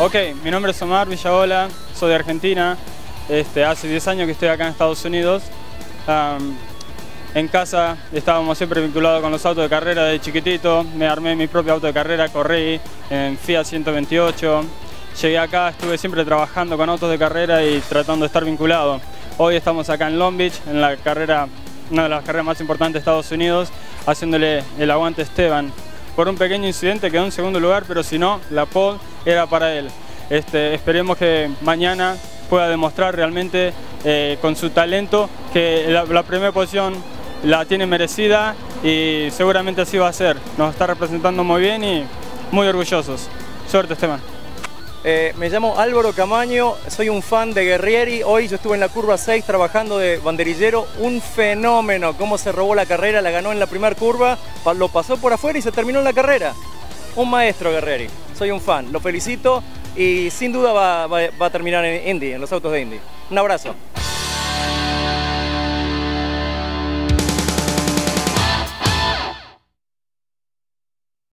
Ok, mi nombre es Omar Villaola, soy de Argentina. Este, hace 10 años que estoy acá en Estados Unidos. en casa estábamos siempre vinculados con los autos de carrera de chiquitito. Me armé mi propio auto de carrera, corrí en Fiat 128. Llegué acá, estuve siempre trabajando con autos de carrera y tratando de estar vinculado. Hoy estamos acá en Long Beach, en la carrera, una de las carreras más importantes de Estados Unidos, haciéndole el aguante a Esteban. Por un pequeño incidente quedó en segundo lugar, pero si no, la pole era para él. Este, esperemos que mañana pueda demostrar realmente eh, con su talento que la, la primera posición la tiene merecida y seguramente así va a ser. Nos está representando muy bien y muy orgullosos. Suerte Esteban. Eh, me llamo Álvaro Camaño, soy un fan de Guerrieri. Hoy yo estuve en la curva 6 trabajando de banderillero. Un fenómeno, cómo se robó la carrera, la ganó en la primera curva, lo pasó por afuera y se terminó en la carrera. Un maestro Guerrieri, soy un fan, lo felicito y sin duda va, va a terminar en Indy, en los autos de Indy. Un abrazo.